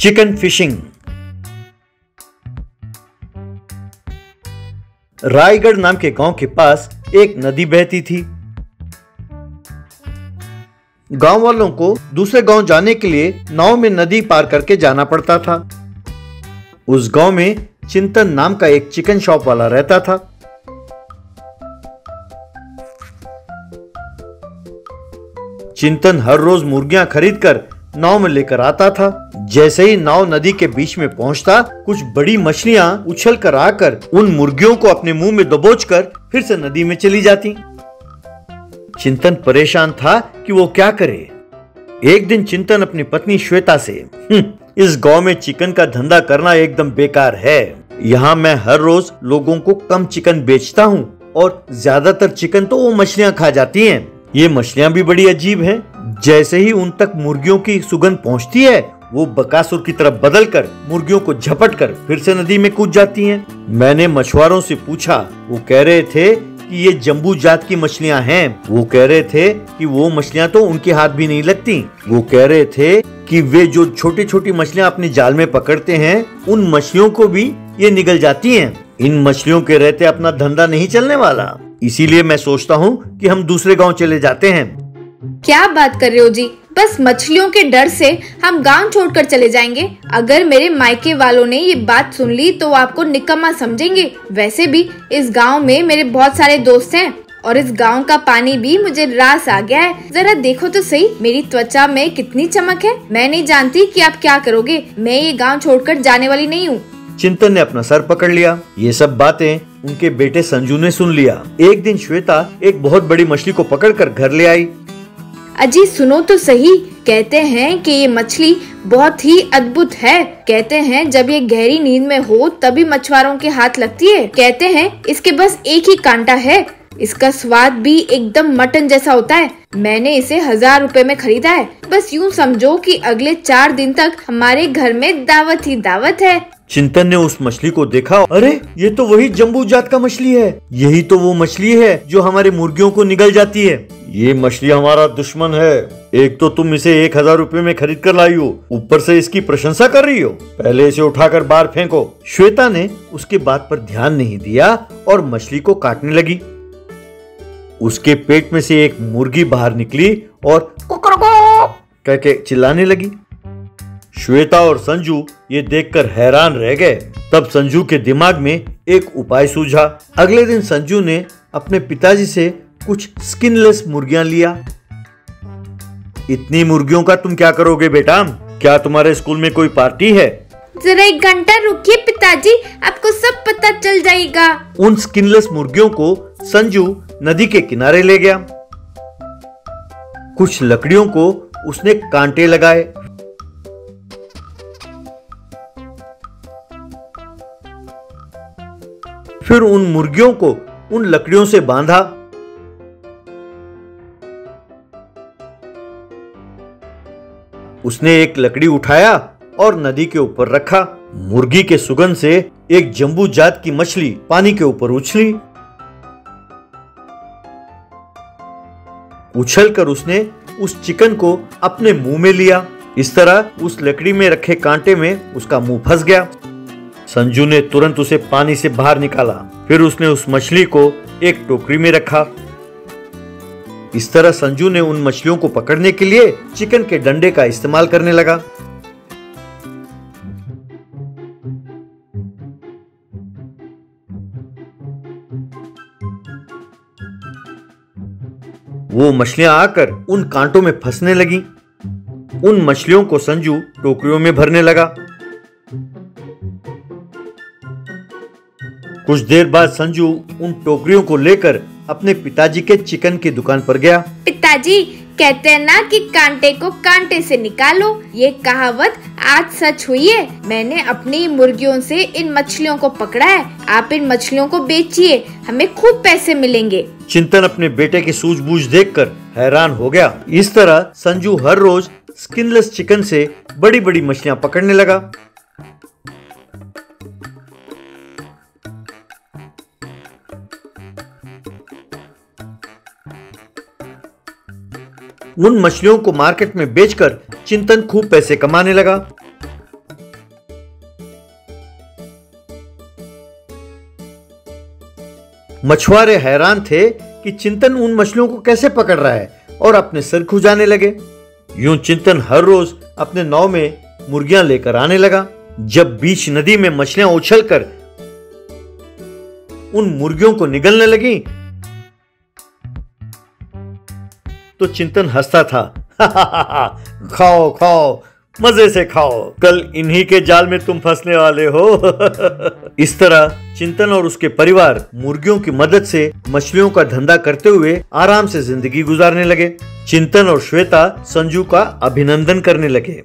Chicken fishing Raigarh नाम के गाँव के पास एक नदी बहती थी। गाँव वालों को दूसरे गाँव जाने के लिए नाव में नदी पार करके जाना पड़ता था। उस गाँव में चिंतन नाम का एक चिकन शॉप वाला रहता था। चिंतन हर रोज मुर्गियाँ खरीदकर नाव में लेकर आता था। जैसे ही नाव नदी के बीच में पहुँचता कुछ बड़ी मछलियाँ उछल कर आकर उन मुर्गियों को अपने मुँह में दबोच कर फिर से नदी में चली जाती चिंतन परेशान था कि वो क्या करे एक दिन चिंतन अपनी पत्नी श्वेता से "हम्म, इस गाँव में चिकन का धंधा करना एकदम बेकार है यहाँ मैं हर रोज लोगों को कम चिकन बेचता हूँ और ज़्यादातर चिकन तो वो मछलियाँ खा जाती हैं। ये मछलियाँ भी बड़ी अजीब हैं। जैसे ही उन तक मुर्गियों की सुगंध पहुँचती है वो बकासुर की तरफ़ बदल कर मुर्गियों को झपट कर फिर से नदी में कूद जाती हैं। मैंने मछुआरों से पूछा, वो कह रहे थे कि ये जम्बू जात की मछलियाँ हैं। वो कह रहे थे कि वो मछलियाँ तो उनके हाथ भी नहीं लगती। वो कह रहे थे कि वे जो छोटी छोटी मछलियाँ अपने जाल में पकड़ते हैं, उन मछलियों को भी ये निगल जाती हैं। इन मछलियों के रहते अपना धंधा नहीं चलने वाला। इसीलिए मैं सोचता हूँ कि हम दूसरे गाँव चले जाते हैं। क्या बात कर रहे हो जी? बस मछलियों के डर से हम गाँव छोड़कर चले जाएँगे। अगर मेरे मायके वालों ने ये बात सुन ली तो आपको निकम्मा समझेंगे। वैसे भी इस गाँव में मेरे बहुत सारे दोस्त हैं, और इस गाँव का पानी भी मुझे रास आ गया है। जरा देखो तो सही, मेरी त्वचा में कितनी चमक है। मैं नहीं जानती कि आप क्या करोगे। मैं ये गाँव छोड़कर जाने वाली नहीं हूँ। चिंतन ने अपना सर पकड़ लिया। ये सब बातें उनके बेटे संजू ने सुन लिया। एक दिन श्वेता एक बहुत बड़ी मछली को पकड़कर घर ले आई। अजी, सुनो तो सही। कहते हैं कि ये मछली बहुत ही अद्भुत है। कहते हैं, जब ये गहरी नींद में हो, तभी मछुआरों के हाथ लगती है। कहते हैं, इसके बस एक ही कांटा है। इसका स्वाद भी एकदम मटन जैसा होता है। मैंने इसे हज़ार रुपए में खरीदा है। बस यूँ समझो कि अगले चार दिन तक हमारे घर में दावत ही दावत है। चिंतन ने उस मछली को देखा। अरे, ये तो वही जम्बू जात का मछली है। यही तो वो मछली है जो हमारे मुर्गियों को निगल जाती है। ये मछली हमारा दुश्मन है। एक तो तुम इसे एक हज़ार रूपए में खरीद कर लाई हो। ऊपर से इसकी प्रशंसा कर रही हो। पहले इसे उठाकर बाहर फेंको। श्वेता ने उसके बात पर ध्यान नहीं दिया और मछली को काटने लगी। उसके पेट में से एक मुर्गी बाहर निकली और कह के चिल्लाने लगी। श्वेता और संजू ये देखकर हैरान रह गए। तब संजू के दिमाग में एक उपाय सूझा। अगले दिन संजू ने अपने पिताजी से कुछ स्किनलेस मुर्गियाँ लिया। इतनी मुर्गियों का तुम क्या करोगे बेटा? क्या तुम्हारे स्कूल में कोई पार्टी है? जरा एक घंटा रुकिए पिताजी आपको सब पता चल जाएगा। उन स्किनलेस मुर्गियों को संजू नदी के किनारे ले गया। कुछ लकड़ियों को उसने कांटे लगाए। फिर उन मुर्गियों को उन लकड़ियों से बांधा। उसने एक लकड़ी उठाया और नदी के ऊपर रखा। मुर्गी के सुगंध से एक जंबू जात की मछली पानी के ऊपर उछली। उछलकर उसने उस चिकन को अपने मुँह में लिया। इस तरह उस लकड़ी में रखे कांटे में उसका मुँह फंस गया। संजू ने तुरंत उसे पानी से बाहर निकाला। फिर उसने उस मछली को एक टोकरी में रखा। इस तरह संजू ने उन मछलियों को पकड़ने के लिए चिकन के डंडे का इस्तेमाल करने लगा। वो मछलियाँ आकर उन कांटों में फंसने लगी। उन मछलियों को संजू टोकरियों में भरने लगा। कुछ देर बाद संजू उन टोकरियों को लेकर अपने पिताजी के चिकन की दुकान पर गया। पिताजी, कहते हैं ना कि कांटे को कांटे से निकालो। ये कहावत आज सच हुई है। मैंने अपनी मुर्गियों से इन मछलियों को पकड़ा है। आप इन मछलियों को बेचिए। हमें खूब पैसे मिलेंगे। चिंतन अपने बेटे की सूझबूझ देखकर हैरान हो गया। इस तरह संजू हर रोज स्किनलेस चिकन से बड़ी बड़ी मछलियाँ पकड़ने लगा। उन मछलियों को मार्केट में बेचकर चिंतन खूब पैसे कमाने लगा। मछुआरे हैरान थे कि चिंतन उन मछलियों को कैसे पकड़ रहा है और अपने सिर खुजाने लगे। यूँ चिंतन हर रोज अपने नाव में मुर्गियाँ लेकर आने लगा। जब बीच नदी में मछलियाँ उछलकर उन मुर्गियों को निगलने लगी तो चिंतन हंसता था खाओ खाओ मज़े से खाओ। कल इन्हीं के जाल में तुम फंसने वाले हो। इस तरह चिंतन और उसके परिवार मुर्गियों की मदद से मछलियों का धंधा करते हुए आराम से ज़िंदगी गुजारने लगे। चिंतन और श्वेता संजू का अभिनंदन करने लगे।